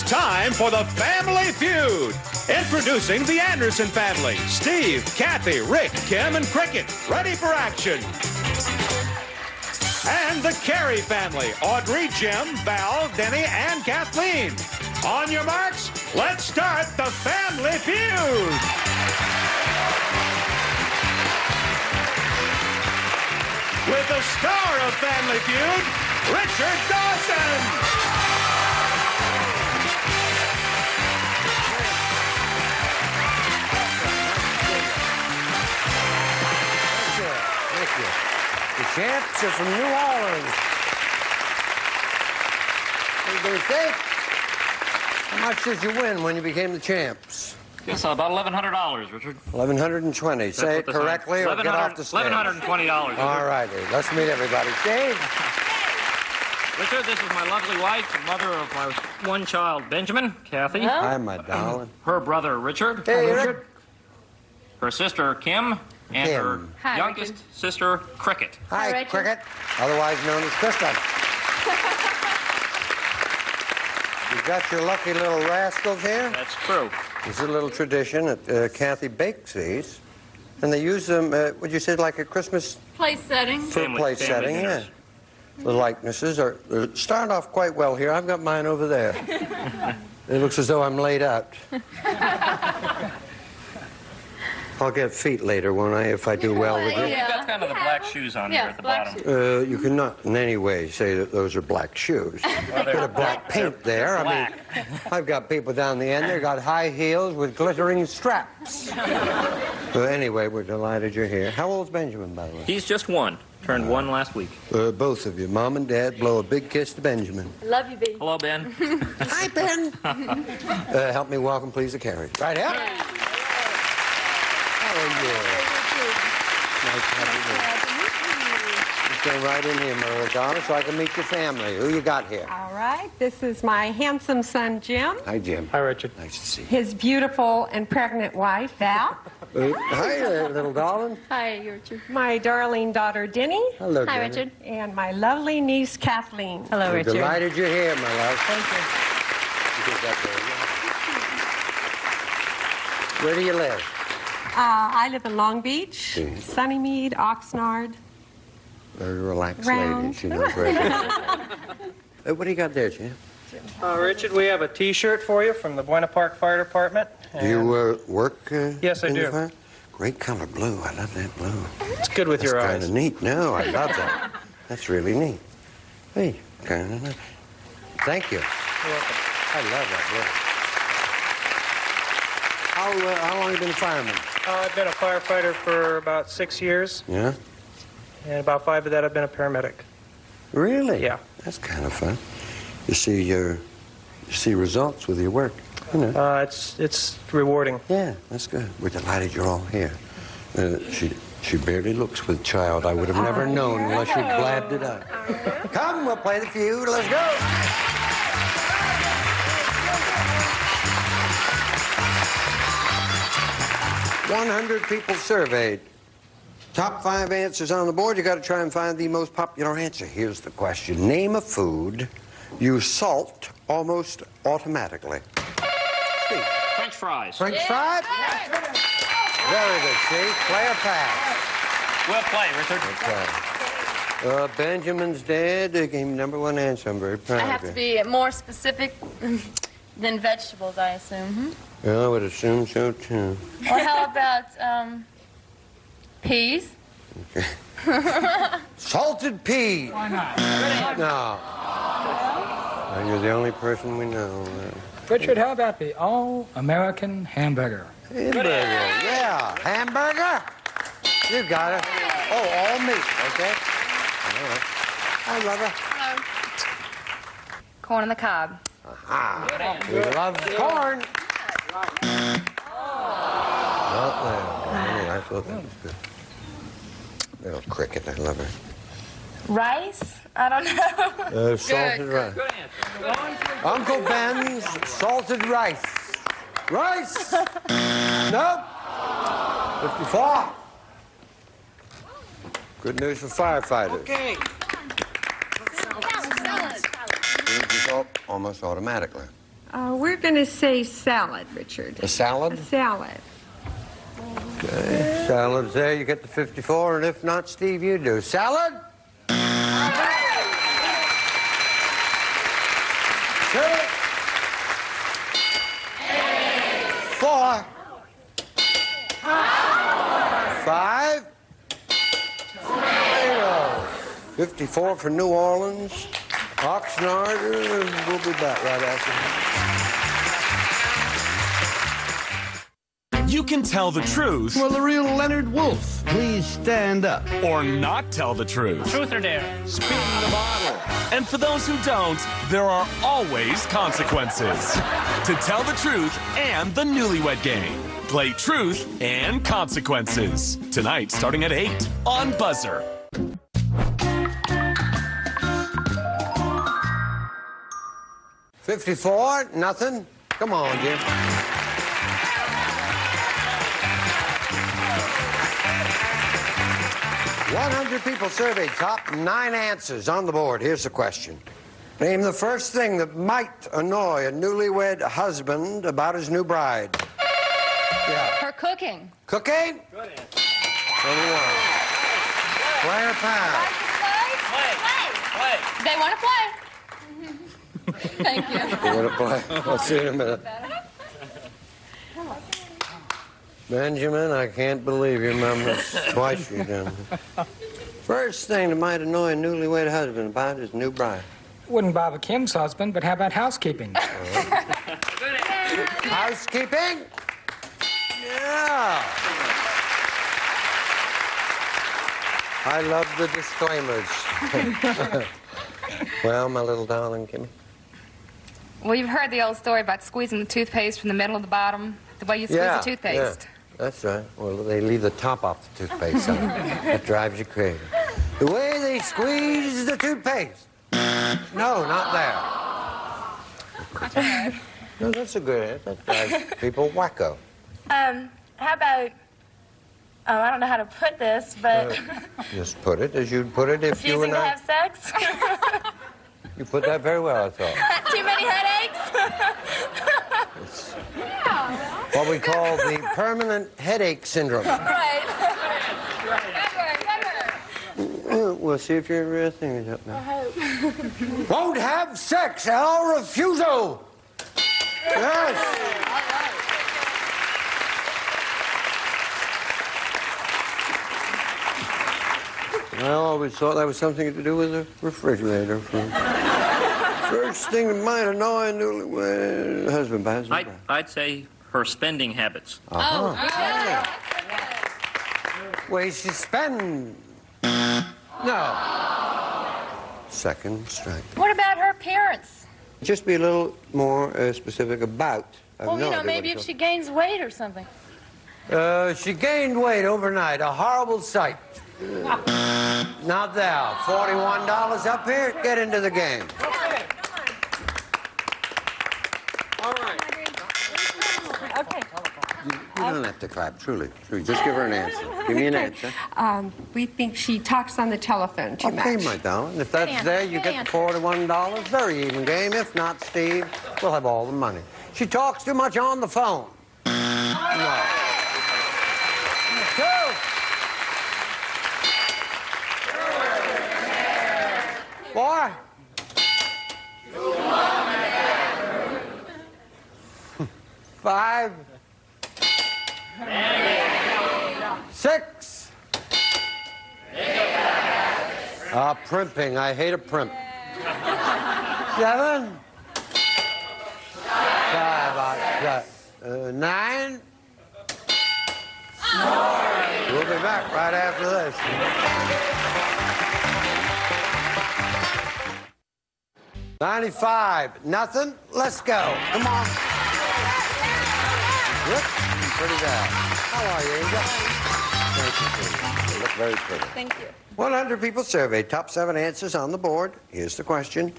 It's time for the Family Feud. Introducing the Anderson family Steve, Kathy, Rick, Kim, and Cricket. Ready for action. And the Carey family Audrey, Jim, Val, Denny, and Kathleen. On your marks, let's start the Family Feud. With the star of Family Feud, Richard Dawson. The champs are from New Orleans. What do think? How much did you win when you became the champs? Yes, uh, about eleven hundred dollars, Richard. 1120. Say it what the sign- correctly or get off the Eleven hundred stage. and twenty dollars. All righty. Let's meet everybody. Dave. Richard, this is my lovely wife the mother of my one child, Benjamin, Kathy. Hi, my darling. Her brother, Richard. Hey, Rick. Her sister, Kim. And Kim. her Hi, youngest sister, Cricket. Hi, Richard. Cricket. Otherwise known as Krista. You've got your lucky little rascals here. That's true. There's a little tradition that uh, Kathy bakes these. And they use them, uh, would you say, like a Christmas Place setting. for Family- place family setting? dinners. Yeah. The likenesses are uh, start off quite well here. I've got mine over there. it looks as though I'm laid out. I'll get feet later, won't I, if I do well with Yeah. You've got kind of the black shoes on Yeah, here at the black bottom. Uh, you cannot in any way say that those are black shoes. A Bit of black paint there. I mean, I've got people down the end there got high heels with glittering straps. so anyway, we're delighted you're here. How old's Benjamin, by the way? He's just one. Turned one last week. Uh, both of you, mom and dad, blow a big kiss to Benjamin. Love you, baby. Hello, Ben. Hi, Ben. uh, help me welcome, please, the Careys. Right here. How are you? Nice to have you here. Go right in here, my little so I can meet your family. Who you got here? All right, this is my handsome son, Jim, Hi, Jim. Hi, Richard. Nice to see you. his beautiful and pregnant wife, Val, Uh, hi there, little darling. Hi, Richard. my darling daughter, Denny, Hello, Hi, Jenny. Richard. and my lovely niece, Kathleen. Hello, We're delighted you're here, my love. Thank you. You get that there, yeah. Where do you live? Uh, I live in Long Beach, Mhm. Sunnymead, Oxnard. Very relaxed lady. Round. She knows where to uh, What do you got there, Jim? Uh, Richard, we have a T-shirt for you from the Buena Park Fire Department. Do you uh, work? Uh, Yes, I in the do. fire? Great color blue. I love that blue. It's good with That's your kind of neat. No, I love that. That's really neat. Hey, kind of nice. Thank you. You're welcome. I love that blue. How, uh, how long have you been a fireman? Uh, I've been a firefighter for about six years, Yeah? and about five of that I've been a paramedic. Really? Yeah. That's kind of fun. You see your, you see results with your work. You know. Uh, it's it's rewarding. Yeah, that's good. We're delighted you're all here. Uh, she she barely looks with child. I would have never known unless you blabbed it out. Come, we'll play the feud. Let's go. One hundred people surveyed. Top five answers on the board. You got to try and find the most popular answer. Here's the question: Name a food you salt almost automatically. Steve. French fries. French fries? Very good, Steve. Play a pass. Well played, Richard. Okay. Uh, Benjamin's dad uh, gave me number one answer. I'm very proud I of have you. to be more specific than vegetables, I assume. Hmm? Yeah, I would assume so, too. Or how about um, peas? Okay. Salted peas. Why not? No. You're the only person we know. Uh, Richard, how about the all-American hamburger? hamburger. Yeah. Hamburger? You got it. Oh, all meat. Okay. All right. I love it. Corn on the cob. Ah, we love corn. Not there. Anyway, I thought that was good. Little cricket, I love her. Rice? I don't know. Uh, salted rice. Good answer. Uncle Ben's salted rice. Rice? nope. 54. Good news for firefighters. Okay. Result almost automatically. Uh, we're going to say salad, Richard. A salad? A salad? Okay. Salad's there. You get the 54, and if not, Steve, you do. Salad? Two. Four. Five. Zero. 54 for New Orleans. Oxnard, uh, we'll be back right after. You can tell the truth Well, the real Leonard Wolf, please stand up. or not tell the truth. Truth or dare? Spin the bottle. And for those who don't, there are always consequences. to tell the truth and the newlywed game. Play truth and consequences. Tonight, starting at 8 on Buzzr. Fifty-four, nothing. Come on, Jim. One hundred people surveyed. Top nine answers on the board. Here's the question. Name the first thing that might annoy a newlywed husband about his new bride. Yeah. Her cooking. Cooking? Good answer. Number one. Player pound. They want to play. Thank you. You want to play? I'll see you in a minute. Benjamin, I can't believe you remember this. twice you done. First thing that might annoy a newlywed husband about is new bride. Wouldn't bother Kim's husband, but how about housekeeping? Housekeeping? Yeah. I love the disclaimers. well, my little darling Kimmy. Well, you've heard the old story about squeezing the toothpaste from the middle of the bottom, the way you squeeze yeah, the toothpaste. Yeah, that's right. Well, they leave the top off the toothpaste. on. that drives you crazy. The way they squeeze the toothpaste. No, not there. No, that's a good answer. That drives people wacko. Um, how about, oh, I don't know how to put this, but Just put it as you'd put it if you were refusing to not. have sex? You put that very well, I thought. Too many headaches? What we call the permanent headache syndrome. right. We'll see if your uh, thing is up now. I hope. Won't have sex, our refusal. Yes. I always thought that was something to do with the refrigerator. First thing that might annoy a newlywed husband, husband. I'd, I'd say her spending habits. Uh-huh. Way she spend. No. Second strike. What about her appearance? Just be a little more uh, specific about. I have Well, no you know, maybe if it's she gains weight or something. Uh, she gained weight overnight. A horrible sight. Not there. Forty-one dollars up here. Get into the game. All right. Okay. You don't have to clap. Truly, truly. Just give her an answer. Give me an answer. Um, we think she talks on the telephone too Okay, much. my darling. If that's there, you Good get the answer. forty-one dollars. Very even game. If not, Steve, we'll have all the money. She talks too much on the phone. No. Two. Four. Five. Six. Uh, primping. I hate a primp. Seven. Five. Uh, uh, nine. We'll be back right after this. 95. Nothing. Let's go. Come on. Yep. Pretty bad. How are you, Angel? Thank you, pretty. You look very pretty. Thank you. 100 people surveyed. Top seven answers on the board. Here's the question.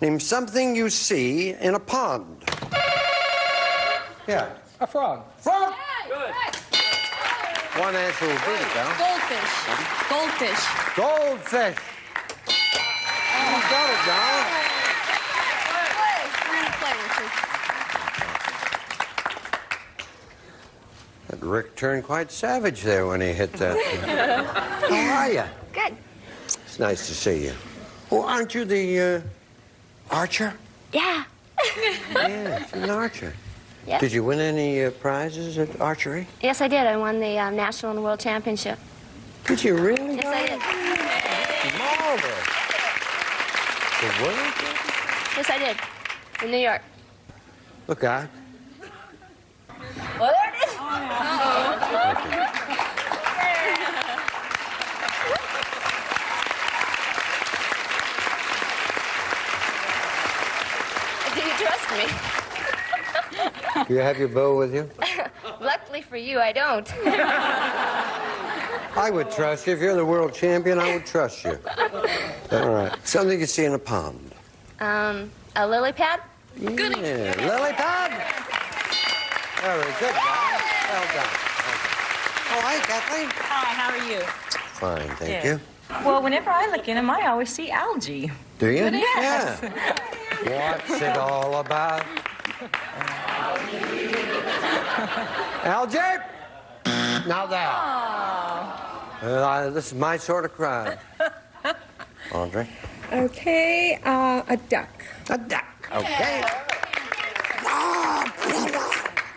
Name something you see in a pond. Yeah. A frog. Frog. Good. One answer will beat it, though. Goldfish. Goldfish. Goldfish. You got it, Don. Play, Richard. Rick turned quite savage there when he hit that. How are you? Good. It's nice to see you. Oh, aren't you the uh, archer? Yeah. Yeah, you're an archer. Yeah. Did you win any uh, prizes at archery? Yes, I did. I won the um, national and world championship. Did you really? Yes, I did. Marvelous. The world? Yes, I did. In New York. Look out. Well, there it is. Do you trust me? Do you have your bow with you? Luckily for you, I don't. I would trust you. If you're the world champion, I would trust you. All right. Something you see in a pond. Um, a lily pad? Yeah, lily pad. Very good, guys. Well done. Oh, hi, Kathleen. Hi, how are you? Fine, thank Good. you. Well, whenever I look in them, I always see algae. Do you? Yes. Yeah. What's it all about? Algae? Now that. Uh, this is my sort of crime. Audrey? Okay, uh, a duck. A duck. Okay.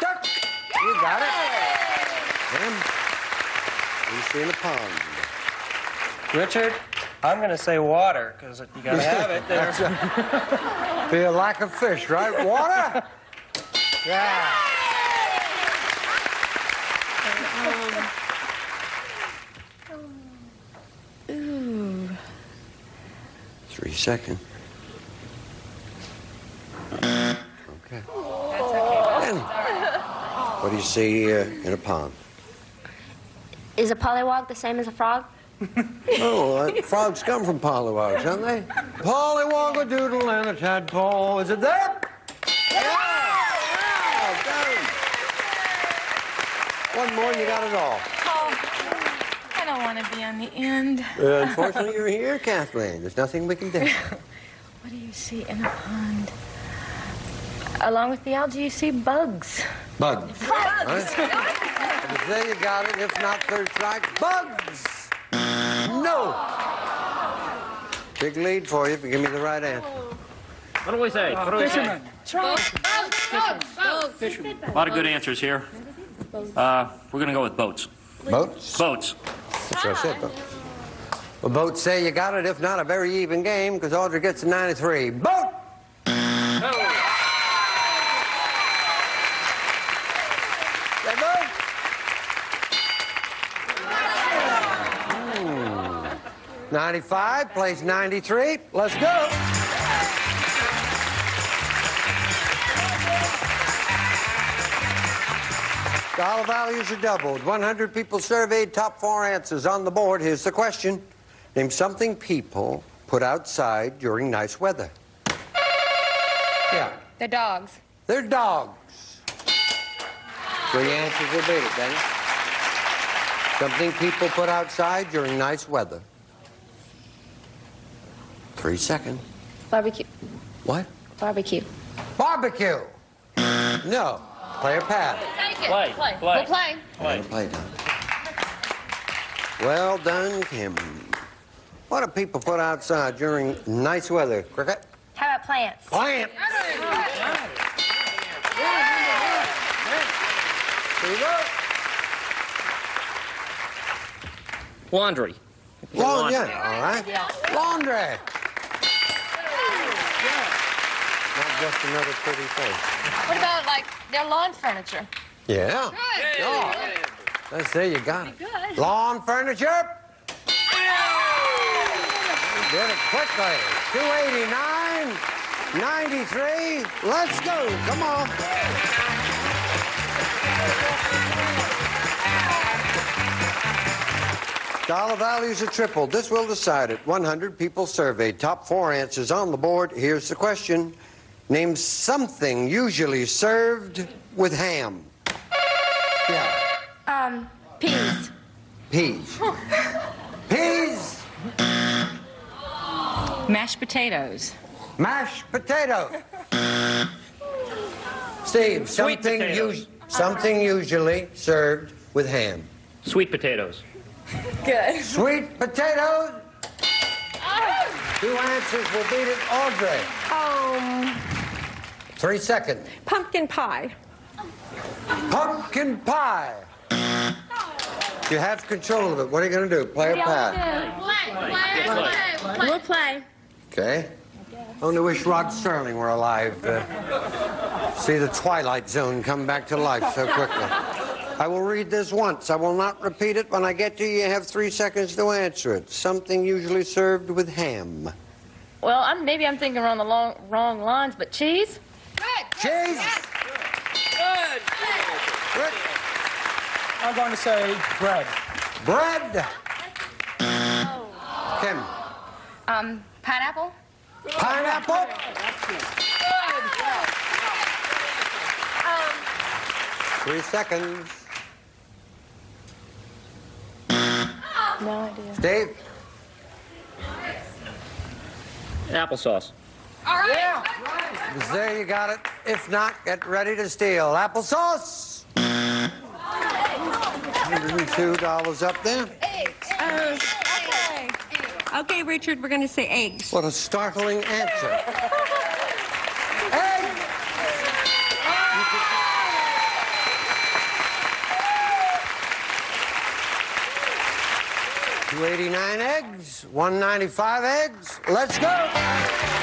Duck. You got it. Him. You see in a pond. Richard, I'm going to say water because you got to have it there. Be a lack of fish, right? Water? Yeah. Ooh. Three seconds. Okay. That's okay. Then, what do you see uh, in a pond? Is a pollywog the same as a frog? Oh, uh, frogs come from pollywogs, don't they? Pollywog a doodle and a tadpole. Is it there? Well done. One more and you got it all. Oh, I don't want to be on the end. Uh, unfortunately, you're here, Kathleen. There's nothing we can do. What do you see in a pond? Along with the algae, you see bugs. Bugs. Right? If there you got it. If not, third strike. Bugs. No. Big lead for you if you give me the right answer. What do we say? What do we say? A lot of good answers here. Uh, we're going to go with boats. Boats? Boats. That's what I said, boats. Well, boats say you got it. If not, a very even game because Audrey gets a 93. Boat! Say boat! Hmm. 95 plays 93. Let's go. Dollar values are doubled. 100 people surveyed, top four answers on the board. Here's the question. Name something people put outside during nice weather. Yeah, The dogs. they're dogs. Three answers will beat it, Benny. Something people put outside during nice weather. Three seconds. Barbecue. What? Barbecue. Barbecue. No. Player pass. Play. Play. We'll play. Play. Play done. Well done, Kim. What do people put outside during nice weather? Cricket? How about plants? Plant. Here you go. Laundry. Laundry. Yeah, all right. Laundry. Just another pretty face. What about like their lawn furniture? Yeah. Oh. Let's see, you got it. Lawn furniture. You did it quickly. 289, 93. Let's go. Come on. Dollar values are tripled. This will decide it. 100 people surveyed. Top four answers on the board. Here's the question. Name something usually served with ham. Yeah. Um, peas. Peas. Peas. Mashed potatoes. Mashed potato. Steve, Sweet something potatoes. us- Something usually served with ham. Sweet potatoes. Good. Sweet potatoes. Two answers will beat it. Audrey. Um, Three seconds. pumpkin pie. Pumpkin pie. You have control of it. What are you going to do? Play or pass? We'll play. Okay. Only wish Rod Serling were alive. Uh, see the Twilight Zone come back to life so quickly. I will read this once. I will not repeat it. When I get to you, you have three seconds to answer it. Something usually served with ham. Well, I'm, maybe I'm thinking on the long, wrong lines, but cheese? Cheese. Good. Rick. I'm going to say bread. Bread. Kim. Um, pineapple? Pineapple. Good. Three seconds. No idea. Steve. Applesauce. There you got it. If not, get ready to steal. Applesauce. $102 up there. Eggs. Okay, Okay, Richard, we're going to say eggs. What a startling answer. Egg. Two eighty-nine eggs, one ninety-five eggs. Let's go.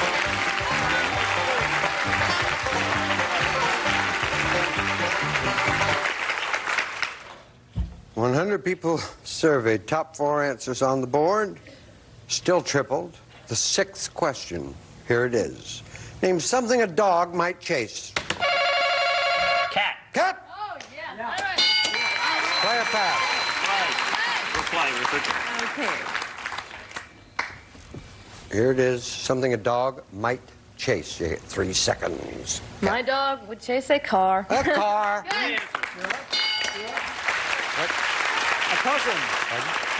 One hundred people surveyed. Top four answers on the board. Still tripled. The sixth question. Here it is. Name something a dog might chase. Cat. Cat. Oh, yeah. All right. Play a pass. We'll play, Richard. Okay. Here it is. Something a dog might chase. You get three seconds. My dog would chase a car. A car. A person.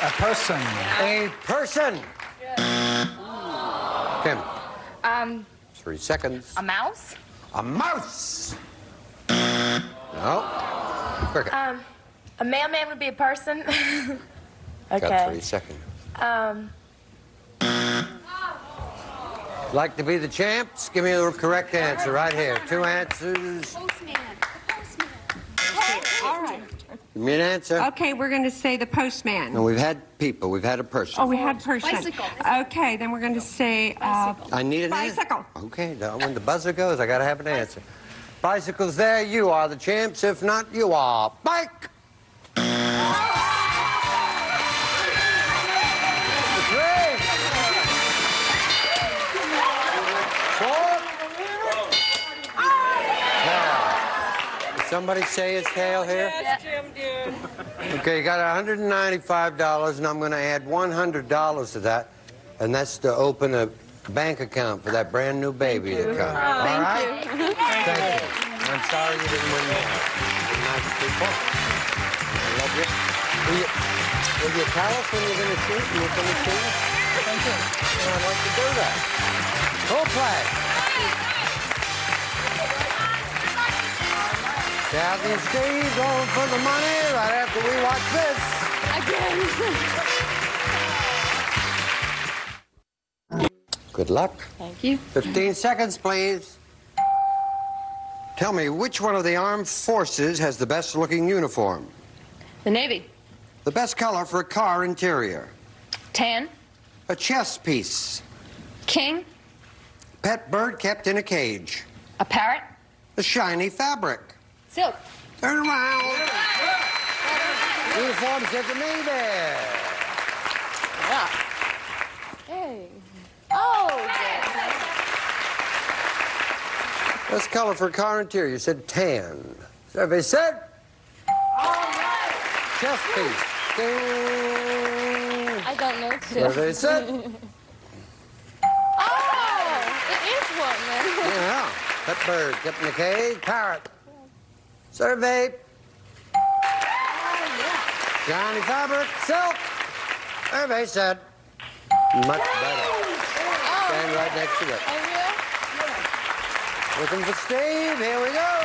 A person. a person. Kim. Um, Three seconds. a mouse? A mouse. No. Cricket. Um, a mailman would be a person. okay. Got three seconds. Um, Like to be the champs? Give me the correct answer right here. Two answers. Postman. Postman. All right. Give me an answer. Okay, we're going to say the postman. No, we've had people. We've had a person. Oh, we had person. Bicycle. Okay, then we're going to say uh, I need an bicycle. answer. Okay, now when the buzzer goes, I got to have an answer. Bicycle's there. You are the champs. If not, you are. Bike. somebody say his tail here? Yes, Jim did. Okay, you got $195, and I'm going to add $100 to that, and that's to open a bank account for that brand new baby to come. All right? Thank you. I'm sorry you didn't win more. You're nice people. I love you. Will you, will you tell us when you're going to shoot? You're going to shoot? Thank you. I'd like to do that. Full play. Kathy and Steve going for the money right after we watch this. Again. Good luck. Thank you. 15 seconds, please. Tell me, which one of the armed forces has the best looking uniform? The Navy. The best color for a car interior? Tan. A chess piece? King. Pet bird kept in a cage? A parrot. A shiny fabric? Silk. Turn around. Uniforms at the Navy. Yeah. Hey. Oh, Best color for a car interior? You said tan. Survey said? Chess piece. Ding. I don't know. Survey said? Oh, it is one, man. Yeah. Pet bird kept in the cage. Parrot. Survey. Johnny Fabric, Silk. Survey said. Much better. Oh, Stand yeah. right next to it. Oh, yeah? Looking for Steve. Here we go.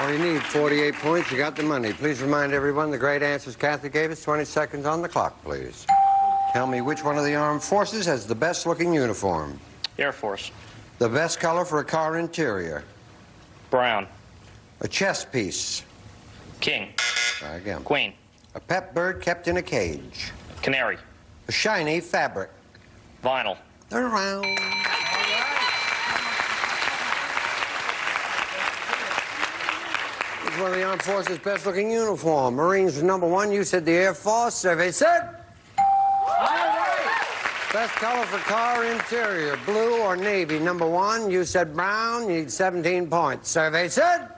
All you need 48 points. You got the money. Please remind everyone the great answers Kathy gave us. 20 seconds on the clock, please. Tell me which one of the armed forces has the best looking uniform? Air Force. The best color for a car interior? Brown. A chess piece? King. Try again. Queen. A pet bird kept in a cage? Canary. A shiny fabric? Vinyl. Around. Which one of the armed forces best looking uniform? Marines number one. You said the Air Force. Survey said. Best color for car interior, blue or navy. Number one, you said brown. You need 17 points. Survey said.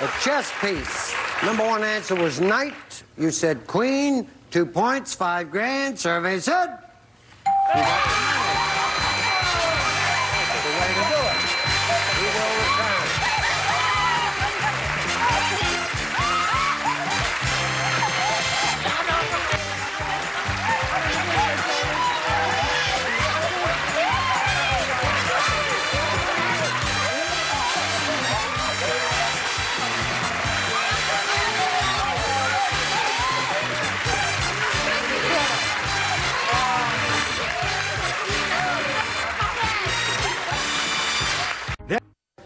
A chess piece. Number one answer was knight. You said queen. Two points, five grand. Survey said.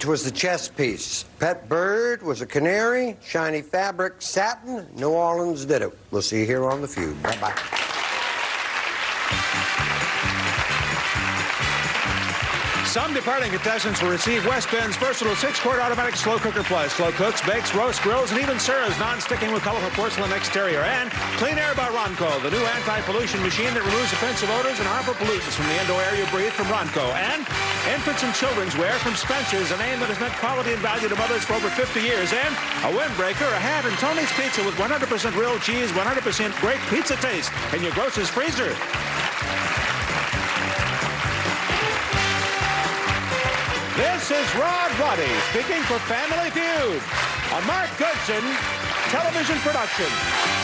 Was the chess piece. Pet bird was a canary. Shiny fabric, satin. New Orleans did it. We'll see you here on The Feud. Bye bye. Some departing contestants will receive West Bend's versatile six-quart automatic slow cooker plus. Slow cooks, bakes, roasts, grills, and even serves non-sticking with colorful porcelain exterior. And Clean Air by Ronco, the new anti-pollution machine that removes offensive odors and harmful pollutants from the indoor air you breathe from Ronco. And infants and children's wear from Spencer's, a name that has meant quality and value to mothers for over 50 years. And a windbreaker, a hat, and Tony's Pizza with 100% real cheese, 100% great pizza taste in your grocer's freezer. This is Rod Roddy speaking for Family Feud, a Mark Goodson television production.